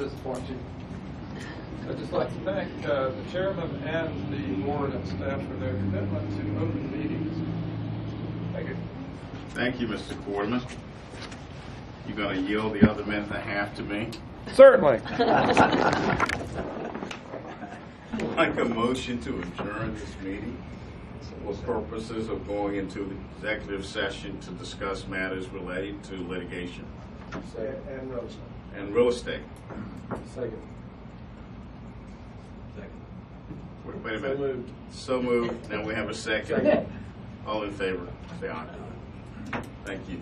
disappoint you. I'd just like to thank uh, the chairman and the board and staff for their commitment to open meetings. Thank you. Thank you, Mr. Quarterman. You gonna yield the other minute and a half to me? Certainly. Like a motion to adjourn this meeting for purposes of going into the executive session to discuss matters related to litigation And Rose. and real estate. Second. Wait wait a So minute. moved. So moved. Now we have a second. Second. All in favor, say aye. Thank you.